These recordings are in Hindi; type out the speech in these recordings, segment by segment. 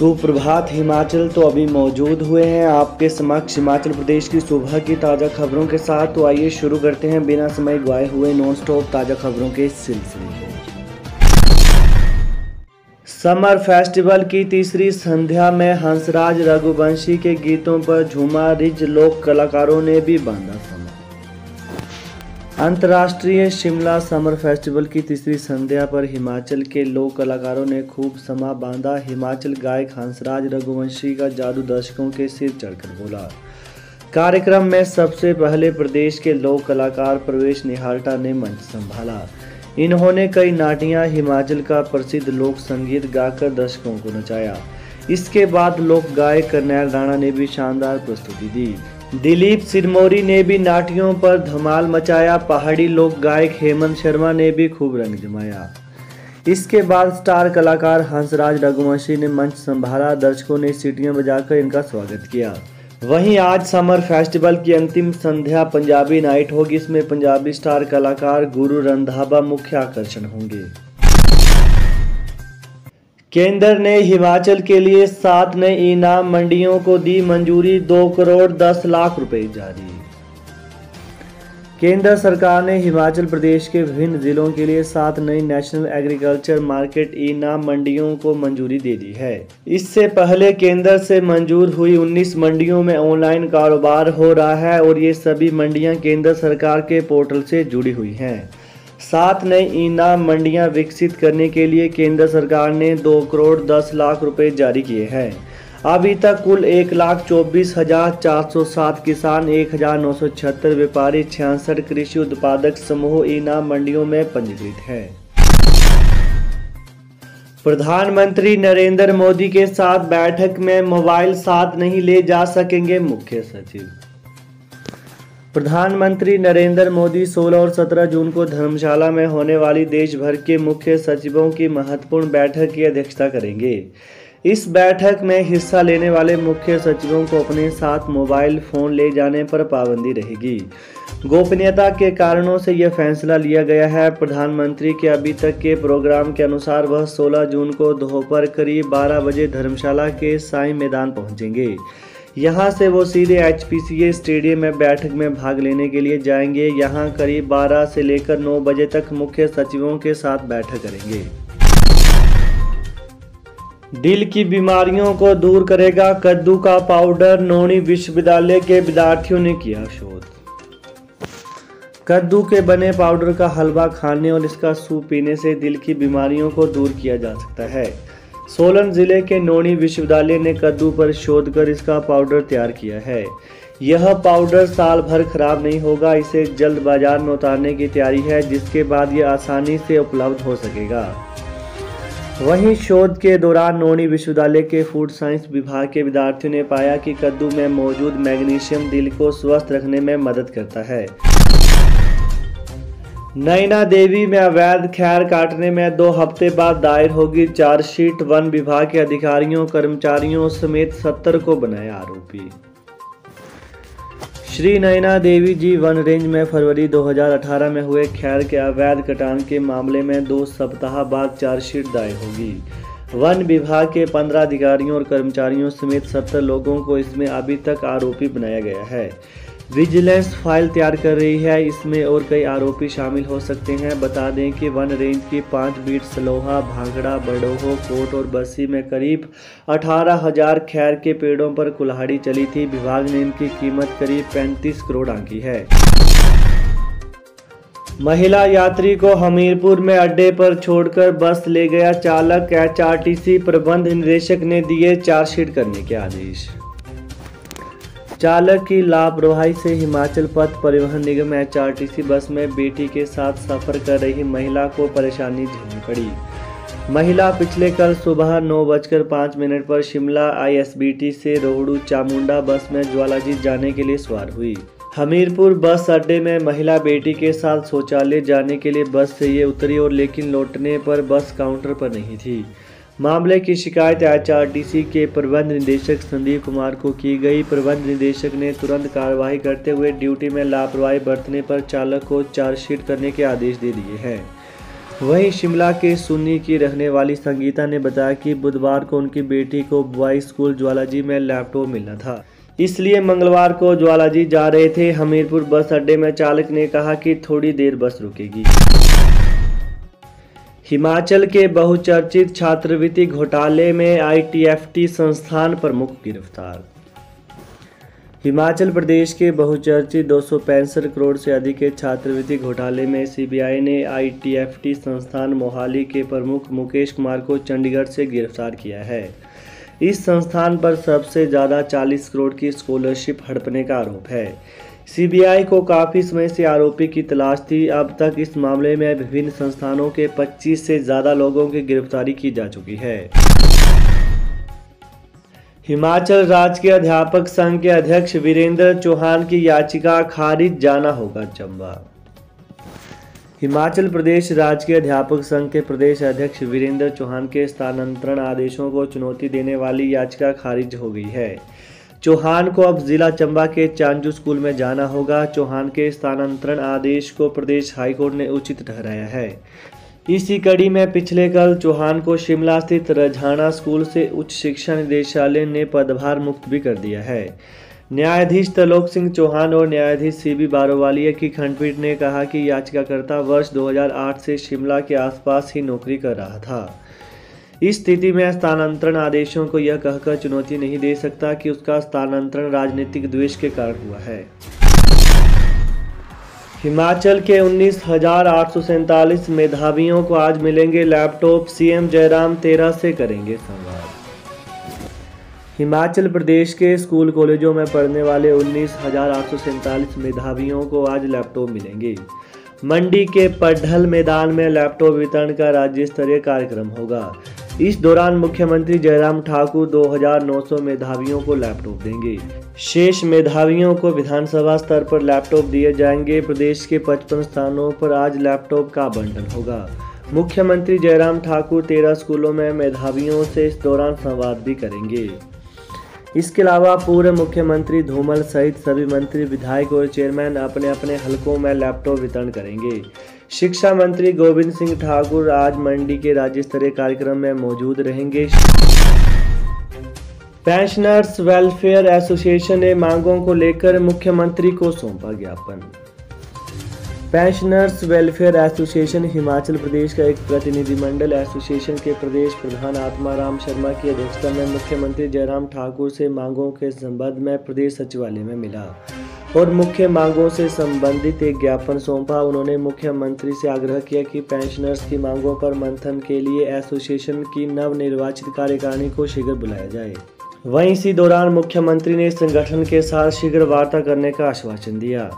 सुप्रभात, हिमाचल तो अभी मौजूद हुए हैं आपके समक्ष। हिमाचल प्रदेश की सुबह की ताज़ा खबरों के साथ तो आइए शुरू करते हैं बिना समय गवाए हुए नॉन स्टॉप ताज़ा खबरों के सिलसिले को। समर फेस्टिवल की तीसरी संध्या में हंसराज रघुवंशी के गीतों पर झूमा रिज लोक कलाकारों ने भी बांधा अंतर्राष्ट्रीय शिमला समर फेस्टिवल की तीसरी संध्या पर हिमाचल के लोक कलाकारों ने खूब समा बांधा हिमाचल गायक हंसराज रघुवंशी का जादू दर्शकों के सिर चढ़कर बोला। कार्यक्रम में सबसे पहले प्रदेश के लोक कलाकार प्रवेश निहाल्टा ने मंच संभाला। इन्होंने कई नाटियाँ, हिमाचल का प्रसिद्ध लोक संगीत गाकर दर्शकों को नचाया। इसके बाद लोक गायक करनैल राणा ने भी शानदार प्रस्तुति दी। दिलीप सिरमौरी ने भी नाटियों पर धमाल मचाया। पहाड़ी लोक गायक हेमंत शर्मा ने भी खूब रंग जमाया। इसके बाद स्टार कलाकार हंसराज रघुवंशी ने मंच संभाला। दर्शकों ने सीटियाँ बजाकर इनका स्वागत किया। वहीं आज समर फेस्टिवल की अंतिम संध्या पंजाबी नाइट होगी। इसमें पंजाबी स्टार कलाकार गुरु रंधाबा मुख्य आकर्षण होंगे। केंद्र ने हिमाचल के लिए सात नई इनाम मंडियों को दी मंजूरी, दो करोड़ दस लाख रुपए जारी। केंद्र सरकार ने हिमाचल प्रदेश के विभिन्न जिलों के लिए सात नई नेशनल एग्रीकल्चर मार्केट इनाम मंडियों को मंजूरी दे दी है। इससे पहले केंद्र से मंजूर हुई 19 मंडियों में ऑनलाइन कारोबार हो रहा है और ये सभी मंडियाँ केंद्र सरकार के पोर्टल से जुड़ी हुई हैं। सात नई इनाम मंडियाँ विकसित करने के लिए केंद्र सरकार ने दो करोड़ दस लाख रुपए जारी किए हैं। अभी तक कुल एक लाख चौबीस हज़ार चार सौ सात किसान, एक हज़ार नौ सौ छिहत्तर व्यापारी, छियासठ कृषि उत्पादक समूह इनाम मंडियों में पंजीकृत हैं। प्रधानमंत्री नरेंद्र मोदी के साथ बैठक में मोबाइल साथ नहीं ले जा सकेंगे मुख्य सचिव। प्रधानमंत्री नरेंद्र मोदी 16 और 17 जून को धर्मशाला में होने वाली देश भर के मुख्य सचिवों की महत्वपूर्ण बैठक की अध्यक्षता करेंगे। इस बैठक में हिस्सा लेने वाले मुख्य सचिवों को अपने साथ मोबाइल फ़ोन ले जाने पर पाबंदी रहेगी। गोपनीयता के कारणों से यह फैसला लिया गया है। प्रधानमंत्री के अभी तक के प्रोग्राम के अनुसार वह 16 जून को दोपहर करीब 12 बजे धर्मशाला के साई मैदान पहुँचेंगे। यहाँ से वो सीधे एचपीसीए स्टेडियम में बैठक में भाग लेने के लिए जाएँगे। यहाँ करीब 12 से लेकर 9 बजे तक मुख्य सचिवों के साथ बैठक करेंगे। दिल की बीमारियों को दूर करेगा कद्दू का पाउडर, नोनी विश्वविद्यालय के विद्यार्थियों ने किया शोध। कद्दू के बने पाउडर का हलवा खाने और इसका सूप पीने से दिल की बीमारियों को दूर किया जा सकता है। सोलन ज़िले के नोनी विश्वविद्यालय ने कद्दू पर शोध कर इसका पाउडर तैयार किया है। यह पाउडर साल भर खराब नहीं होगा, इसे जल्द बाज़ार में उतारने की तैयारी है, जिसके बाद यह आसानी से उपलब्ध हो सकेगा। वहीं शोध के दौरान नोनी विश्वविद्यालय के फ़ूड साइंस विभाग के विद्यार्थियों ने पाया कि कद्दू में मौजूद मैग्नीशियम दिल को स्वस्थ रखने में मदद करता है। नैना देवी में अवैध खैर काटने में दो हफ़्ते बाद दायर होगी चार्जशीट। वन विभाग के अधिकारियों, कर्मचारियों समेत सत्तर को बनाया आरोपी। श्री नैना देवी जी वन रेंज में फरवरी 2018 में हुए खैर के अवैध कटान के मामले में दो सप्ताह बाद चार्जशीट दायर होगी। वन विभाग के 15 अधिकारियों और कर्मचारियों समेत 70 लोगों को इसमें अभी तक आरोपी बनाया गया है। विजिलेंस फ़ाइल तैयार कर रही है। इसमें और कई आरोपी शामिल हो सकते हैं। बता दें कि वन रेंज की पाँच बीट सलोहा, भांगड़ा, बडोहो, कोट और बस्सी में करीब अठारह हज़ार खैर के पेड़ों पर कुल्हाड़ी चली थी। विभाग ने इनकी कीमत करीब पैंतीस करोड़ आंकी है। महिला यात्री को हमीरपुर में अड्डे पर छोड़कर बस ले गया चालक। एचआरटीसी प्रबंध निदेशक ने दिए चार्जशीट करने के आदेश। चालक की लापरवाही से हिमाचल पथ परिवहन निगम एचआरटीसी बस में बेटी के साथ सफ़र कर रही महिला को परेशानी झेलनी पड़ी। महिला पिछले कल सुबह नौ बजकर पाँच मिनट पर शिमला आईएसबीटी से रोहड़ू चामुंडा बस में ज्वालाजी जाने के लिए सवार हुई। हमीरपुर बस अड्डे में महिला बेटी के साथ शौचालय जाने के लिए बस से ये उतरी और लेकिन लौटने पर बस काउंटर पर नहीं थी। मामले की शिकायत एचआरटीसी के प्रबंध निदेशक संदीप कुमार को की गई। प्रबंध निदेशक ने तुरंत कार्रवाई करते हुए ड्यूटी में लापरवाही बरतने पर चालक को चार्जशीट करने के आदेश दे दिए हैं। वहीं शिमला के सुन्नी की रहने वाली संगीता ने बताया कि बुधवार को उनकी बेटी को बॉय स्कूल ज्वालाजी में लैपटॉप मिलना था। इसलिए मंगलवार को ज्वालाजी जा रहे थे। हमीरपुर बस अड्डे में चालक ने कहा कि थोड़ी देर बस रुकेगी। हिमाचल के बहुचर्चित छात्रवृत्ति घोटाले में आईटीएफटी संस्थान प्रमुख गिरफ़्तार। हिमाचल प्रदेश के बहुचर्चित दो सौ पैंसठ करोड़ से अधिक के छात्रवृत्ति घोटाले में सीबीआई ने आईटीएफटी संस्थान मोहाली के प्रमुख मुकेश कुमार को चंडीगढ़ से गिरफ़्तार किया है। इस संस्थान पर सबसे ज़्यादा 40 करोड़ की स्कॉलरशिप हड़पने का आरोप है। सीबीआई को काफ़ी समय से आरोपी की तलाश थी। अब तक इस मामले में विभिन्न संस्थानों के 25 से ज़्यादा लोगों की गिरफ्तारी की जा चुकी है। हिमाचल राज्य के अध्यापक संघ के अध्यक्ष वीरेंद्र चौहान की याचिका खारिज, जाना होगा चंबा। हिमाचल प्रदेश राज्य के अध्यापक संघ के प्रदेश अध्यक्ष वीरेंद्र चौहान के स्थानांतरण आदेशों को चुनौती देने वाली याचिका खारिज हो गई है। चौहान को अब जिला चंबा के चांजू स्कूल में जाना होगा। चौहान के स्थानांतरण आदेश को प्रदेश हाईकोर्ट ने उचित ठहराया है। इसी कड़ी में पिछले कल चौहान को शिमला स्थित रझाना स्कूल से उच्च शिक्षा निदेशालय ने पदभार मुक्त भी कर दिया है। न्यायाधीश तलोक सिंह चौहान और न्यायाधीश सी बी बारोवालिया की खंडपीठ ने कहा कि याचिकाकर्ता वर्ष 2008 से शिमला के आसपास ही नौकरी कर रहा था। इस स्थिति में स्थानांतरण आदेशों को यह कहकर चुनौती नहीं दे सकता कि उसका स्थानांतरण राजनीतिक द्वेष के कारण हुआ है। हिमाचल के उन्नीस मेधावियों को आज मिलेंगे लैपटॉप। सीएम जयराम तेरह से करेंगे संवाद। हिमाचल प्रदेश के स्कूल कॉलेजों में पढ़ने वाले उन्नीस मेधावियों को आज लैपटॉप मिलेंगे। मंडी के पढ़ल मैदान में लैपटॉप वितरण का राज्य स्तरीय कार्यक्रम होगा। इस दौरान मुख्यमंत्री जयराम ठाकुर 2900 मेधावियों को लैपटॉप देंगे। शेष मेधावियों को विधानसभा स्तर पर लैपटॉप दिए जाएँगे। प्रदेश के 55 स्थानों पर आज लैपटॉप का बंटन होगा। मुख्यमंत्री जयराम ठाकुर तेरह स्कूलों में मेधावियों से इस दौरान संवाद भी करेंगे। इसके अलावा पूर्व मुख्यमंत्री धूमल सहित सभी मंत्री, विधायक और चेयरमैन अपने अपने हलकों में लैपटॉप वितरण करेंगे। शिक्षा मंत्री गोविंद सिंह ठाकुर आज मंडी के राज्य स्तरीय कार्यक्रम में मौजूद रहेंगे। पेंशनर्स वेलफेयर एसोसिएशन ने मांगों को लेकर मुख्यमंत्री को सौंपा ज्ञापन। Pensioners welfare association Himachal Pradesh का एक प्रतिनिधिमंडल एसोसिएशन के प्रदेश प्रधान आत्माराम शर्मा की अध्यक्षता में मुख्यमंत्री जयराम ठाकुर से मांगों के संबंध में प्रदेश सचिवालय में मिला। और मुख्य मांगों से संबंधित एक ज्ञापन सौंपा। उन्होंने मुख्यमंत्री से आग्रह किया कि पेंशनर्स की मांगों पर मंथन के लिए एसोसिएशन की नवनिर्वाचित कार्यकारिणी को शीघ्र बुलाया जाए। वहीं इसी दौरान मुख्यमंत्री ने संगठन के साथ शीघ्र वार्ता करने का आश्वासन दिया।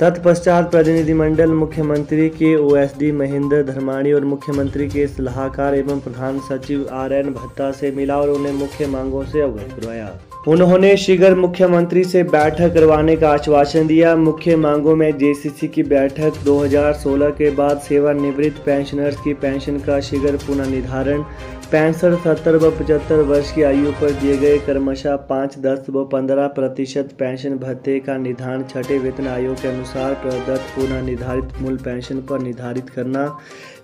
तत्पश्चात प्रतिनिधिमंडल मुख्यमंत्री के ओएसडी महेंद्र धर्माणी और मुख्यमंत्री के सलाहकार एवं प्रधान सचिव आर एन भत्ता से मिला और उन्हें मुख्य मांगों से अवगत करवाया। उन्होंने शीघ्र मुख्यमंत्री से बैठक करवाने का आश्वासन दिया। मुख्य मांगों में जेसीसी की बैठक 2016 के बाद सेवानिवृत्त पेंशनर्स की पेंशन का शीघ्र पुनः निर्धारण पैंसठ, सत्तर व पचहत्तर वर्ष की आयु पर दिए गए क्रमशः पाँच, दस व पंद्रह प्रतिशत पेंशन भत्ते का निधान छठे वेतन आयोग के अनुसार प्रदत्त पुनः निर्धारित मूल पेंशन पर निर्धारित करना।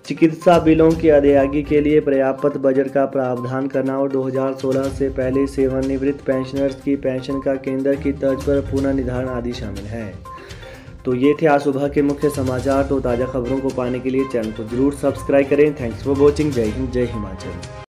चिकित्सा बिलों की अदायगी के लिए पर्याप्त बजट का प्रावधान करना और 2016 से पहले सेवानिवृत्त पेंशनर्स की पेंशन का केंद्र की तर्ज पर पुनः निर्धारण आदि शामिल है। तो ये थे आज सुबह के मुख्य समाचार तो ताज़ा खबरों को पाने के लिए चैनल को ज़रूर सब्सक्राइब करें। थैंक्स फॉर वॉचिंग जय हिंद, जय हिमाचल।